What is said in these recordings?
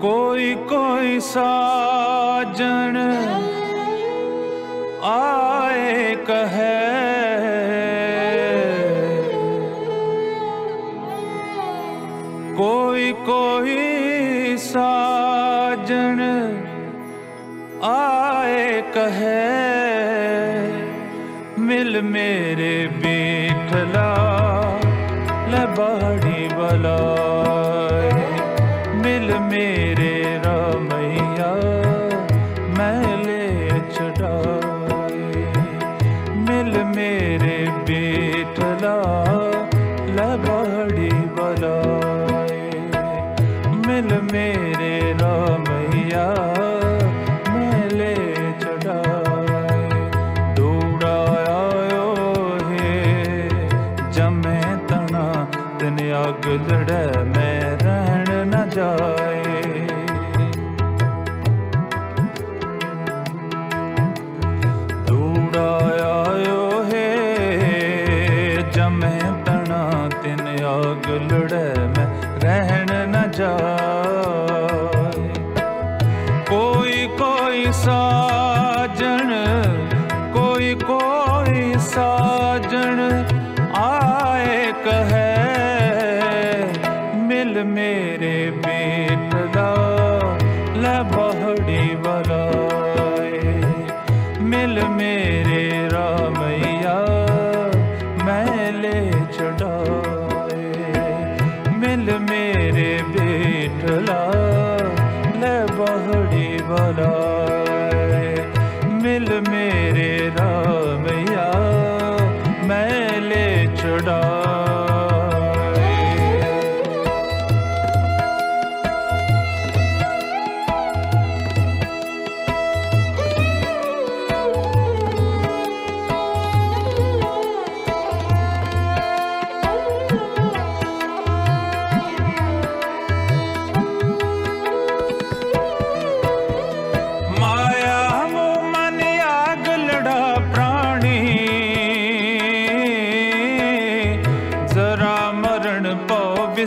ਕੋਈ ਕੋਈ ਸਾਜਣ ਆਏ ਕਹੈ। ਕੋਈ ਕੋਈ ਸਾਜਣ ਆਏ ਕਹੈ। ਮਿਲ ਮੇਰੇ ਬੀਠਲਾ ਮਿਲ ਮੇਰੇ ਰਮਈਆ ਮੈਂ ਲੈ ਚੜਾਏ ਮਿਲ ਮੇਰੇ ਬੇਟਲਾ ਲੈ ਬਾੜੀ ਬਲਾਏ। ਮਿਲ ਮੇਰੇ ਰਮਈਆ ਮੈਂ ਲੈ ਦੂੜਾ ਆਇਓ ਹੈ, ਜਮੇ ਤਣਾ, ਤਨ ਅਗ ਲੜੈ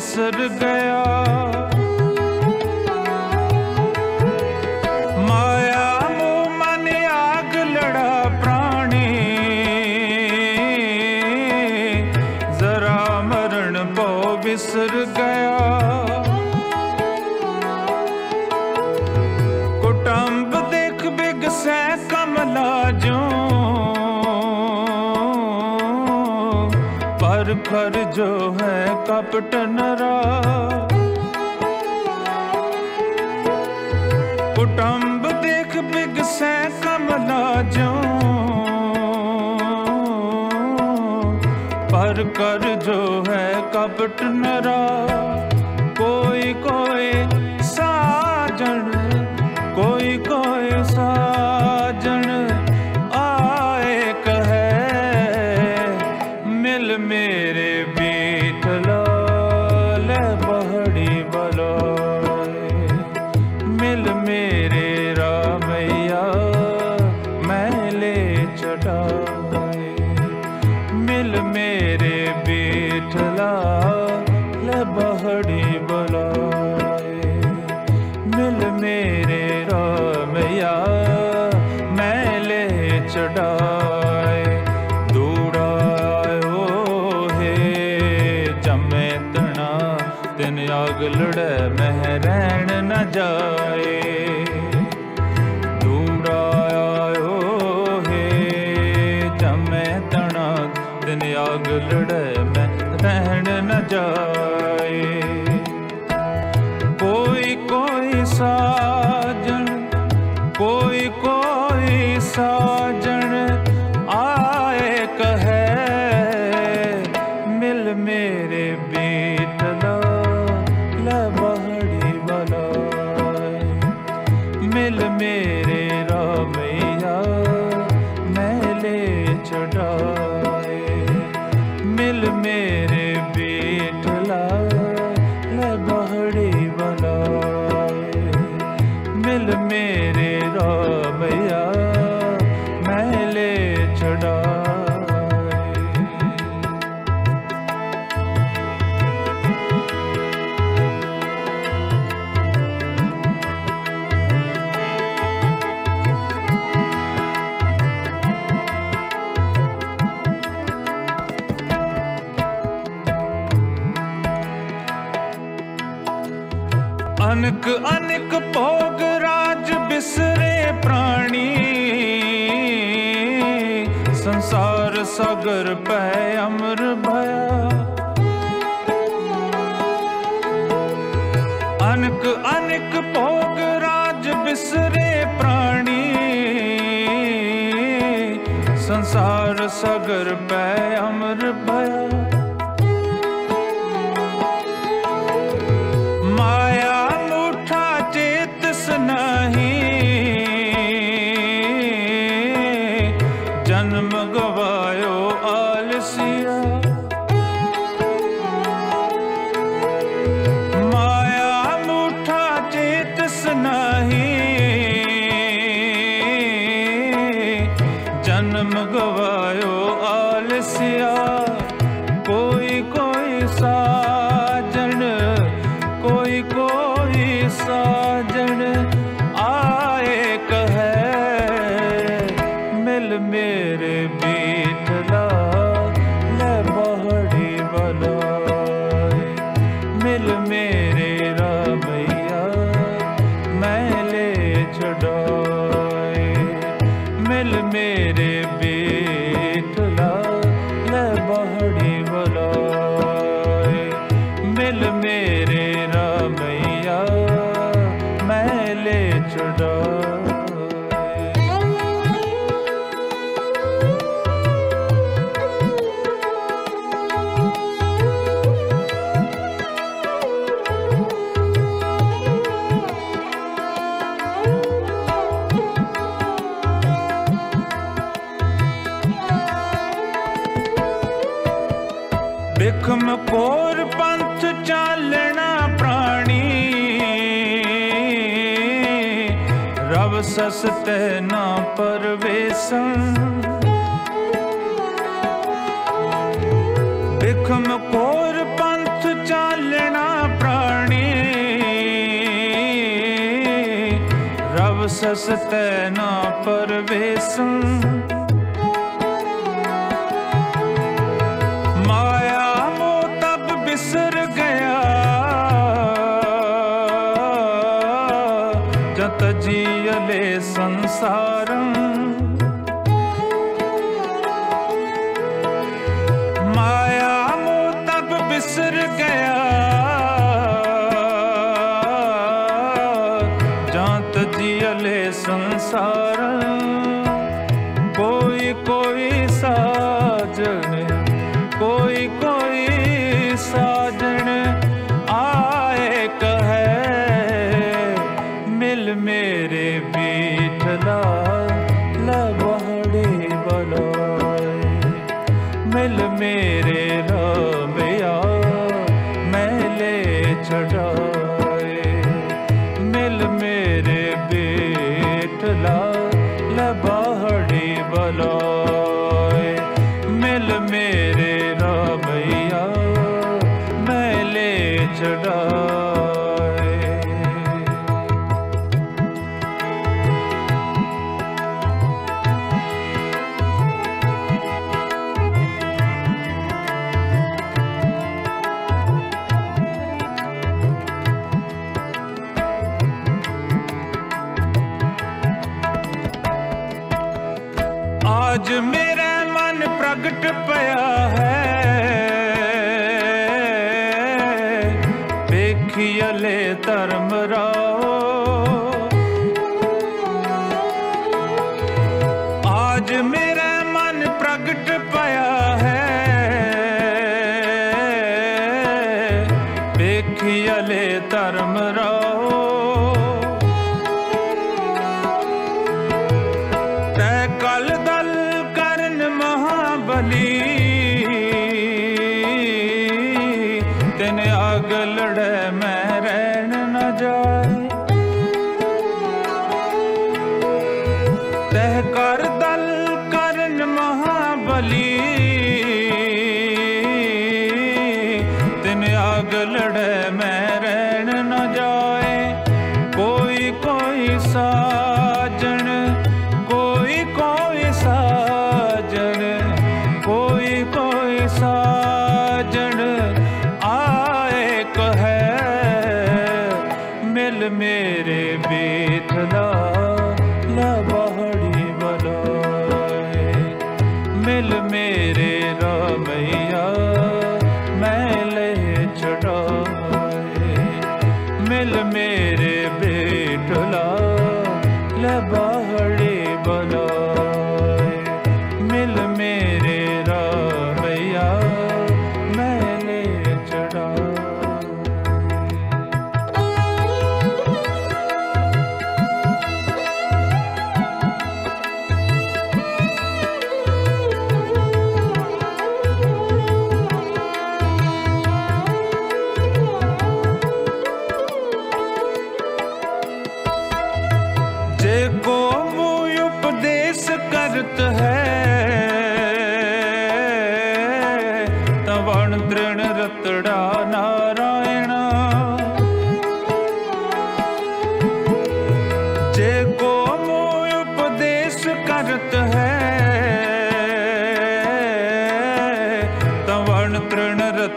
ਪਉ ਵਿਸਰ ਪਰ ਖਰ ਜੋ ਹੈ ਕਪਟ ਨਰਾ। ਕੁਟੰਬ ਦੇਖ ਬਿਗਸੈ ਕਮਲਾ ਜੋ ਪਰ ਕਰ ਜੋ ਹੈ ਕਪਟ ਨਰਾ। ਕੋਈ ਤਿਨ ਮਹਿ ਰਹਿਣ ਨ ਜਾਏ। ਦੂੜਾ ਆਇਓ ਹੈ ਜਮੇ ਤਣਾ ਤਿਨ ਆਗ ਲੜੈ ਰਹਿਣ ਨ ਜਾਏ। ਕੋਈ ਕੋਈ ਬੀਠਲਾ ਅਨਕ ਅਨਕ ਭੋਗ ਰਾਜ ਬਿਸਰੇ ਪ੍ਰਾਣੀ। ਸੰਸਾਰ ਸਾਗਰ ਪੈ ਅਮਰ ਭਇਆ। ਅਨਕ ਅਨਕ ਭੋਗ ਰਾਜ ਬਿਸਰੇ ਪ੍ਰਾਣੀ। ਸੰਸਾਰ ਸਾਗਰ ਪੈ ਅਮਰ ਭਇਆ। see all ਸਸ ਤੈ ਨਾ ਪਰਵੇਸਨ ਬਿਖਮ ਕੋਰ ਪੰਥ ਚਾਲਣਾ ਪ੍ਰਾਣੀ। ਰਵ ਸਸ ਤੈ ਨਾ ਪਰਵੇਸਨ ਮੇਰੇ ਬੀਠਲਾ ਲਬਹੜੇ ਬਲਾਏ। ਮਿਲ ਮੇਰੇ ਅੱਜ ਮੇਰਾ ਮਨ ਪ੍ਰਗਟ ਪਿਆ ਹੈ। ਵੇਖੀਲੇ ਧਰਮ वाली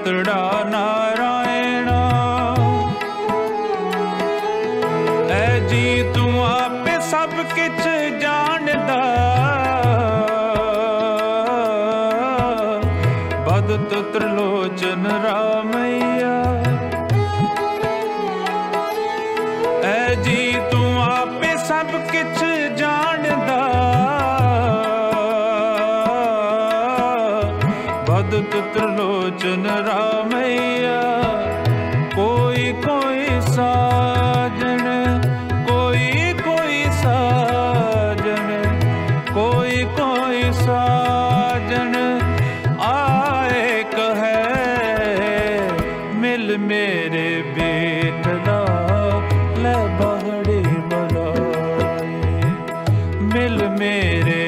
तकड़ा ना भदत त्रिलोचन रामैया कोई कोई साजन कोई कोई साजन कोई कोई साजन आए कहे मिल मेरे बेटला ले बहड़ी बनाए मिल मेरे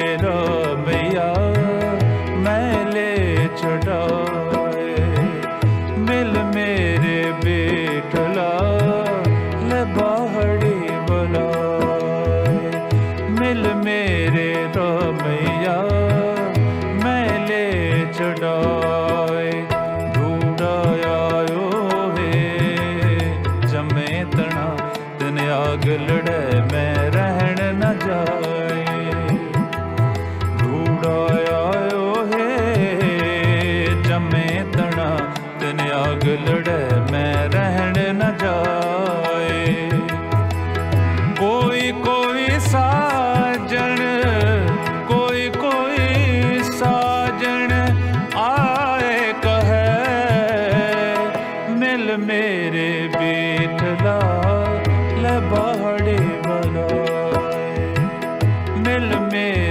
ਆਗ ਲੜੈ, ਮੈਂ ਰਹਿਣ ਨ ਜਾਏ। ਧੂੜਾ ਆਇਓ ਹੈ, ਜਮੇ ਤਣਾ ਤਨ ਆਗ ਲੜੈ, ਮੈਂ ਰਹਿਣ ਨ ਜਾਏ। ਕੋਈ ਕੋਈ ਸਾਜਣ, ਕੋਈ ਕੋਈ ਸਾਜਣ ਆਏ ਕਹੈ, ਮਿਲ ਮੇਰੇ ਬੇਟਲਾ मिल बहड़े बनाए मिल में